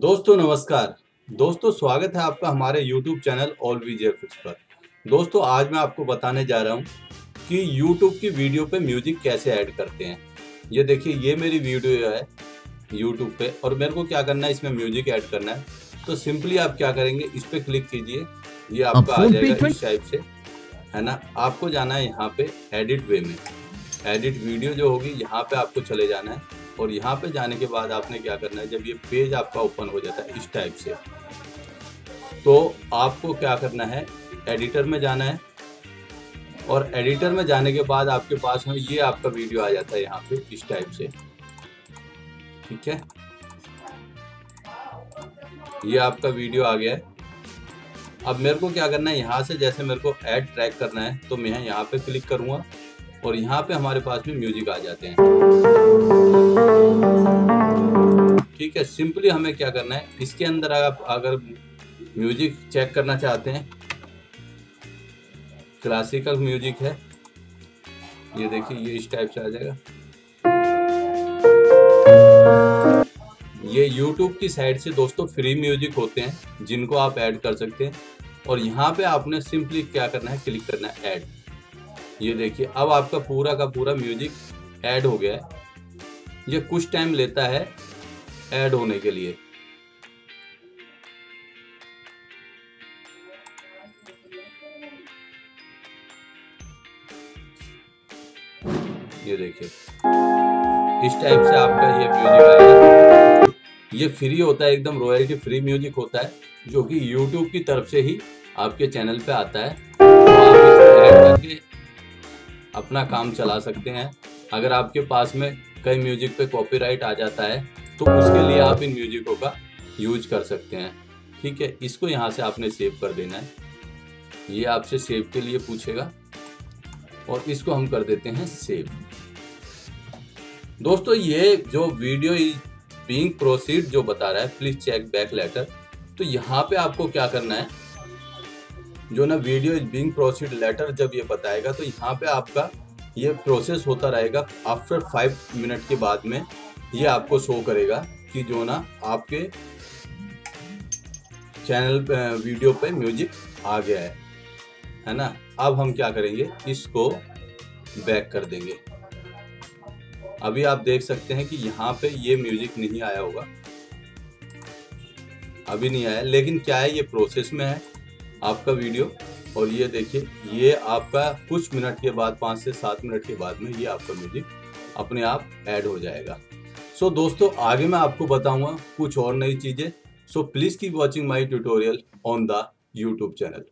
दोस्तों नमस्कार। दोस्तों स्वागत है आपका हमारे YouTube channel all VJ fix पर। दोस्तों आज मैं आपको बताने जा रहा हूँ कि YouTube की वीडियो पे म्यूज़िक कैसे ऐड करते हैं। ये देखिए ये मेरी वीडियो है YouTube पे और मेरे को क्या करना है इसमें म्यूज़िक ऐड करना है। तो सिंपली आप क्या करेंगे इस पर क्लिक कीजिए। ये आपका आ जाएगा इस टाइप से है ना? आपको जाना है यहाँ पे एडिट वे में। एडिट वीडियो जो होगी यहाँ पे आपको चले जाना है। और यहाँ पे जाने के बाद आपने क्या करना है, जब ये पेज आपका ओपन हो जाता है इस टाइप से तो आपको क्या करना है एडिटर में जाना है और एडिटर में जाने के बाद आपके पास में ये आपका वीडियो आ जाता है यहाँ पे इस टाइप से। ठीक है? ये आपका वीडियो आ गया है। अब मेरे को क्या करना है, यहाँ से जैसे मेरे को ऐड ट्रैक करना है तो मैं यहाँ पे क्लिक करूँगा। और यहाँ पे हमारे पास में म्यूज़िक आ जाते हैं। ठीक है, सिंपली हमें क्या करना है, इसके अंदर आप अगर म्यूज़िक चेक करना चाहते हैं, क्लासिकल म्यूज़िक है, ये देखिए, ये इस टाइप से आ जाएगा। ये YouTube की साइड से दोस्तों फ्री म्यूज़िक होते हैं, जिनको आप ऐड कर सकते हैं, और यहाँ पे आपने सिंपली क्या करना है, क्लिक करना है ऐड। ये देखिए, अब आपका पूरा का पूरा म्यूज़िक ऐड हो गया है। ये कुछ टाइम लेता है ऐड होने के लिए। ये देखिए, इस टाइप से आपका ये म्यूज़िक आएगा। ये फ्री होता है, एकदम रॉयल्टी फ्री म्यूज़िक होता है, जो कि YouTube की तरफ़ से ही आपके चैनल पे आता है। तो आप इसे ऐड करके अपना काम चला सकते हैं। अगर आपके पास में कई म्यूज़िक पे कॉपीराइट आ जाता है तो उसके लिए आप इन म्यूजिकों का यूज़ कर सकते हैं। ठीक है, इसको यहाँ से आपने सेव कर देना है। ये आपसे सेव के लिए पूछेगा और इसको हम कर देते हैं सेव दोस्तों, ये जो वीडियो बीइंग प्रोसीड जो बता रहा है प्लीज़ चेक बैक लेटर तो यहाँ पे आपको क्या करना है? जो ना video is being proceed later जब ये बताएगा तो यहाँ पे आपका ये प्रोसेस होता रहेगा आफ्टर फाइव मिनट के बाद में ये आपको शो करेगा कि जो ना आपके चैनल पे वीडियो पे म्यूज़िक आ गया है। है ना? अब हम क्या करेंगे? इसको बैक कर देंगे। अभी आप देख सकते हैं कि यहाँ पे ये म्यूज़िक नहीं आया होगा। अभी नहीं आया, लेकिन क्या है? ये प्रोसेस में है। आपका वीडियो और ये देखिए ये आपका कुछ मिनट के बाद पाँच से सात मिनट के बाद में ये आपका म्यूज़िक अपने आप ऐड हो जाएगा। सो so, दोस्तों आगे मैं आपको बताऊँगा कुछ और नई चीज़ें। So please keep watching my tutorial on the YouTube channel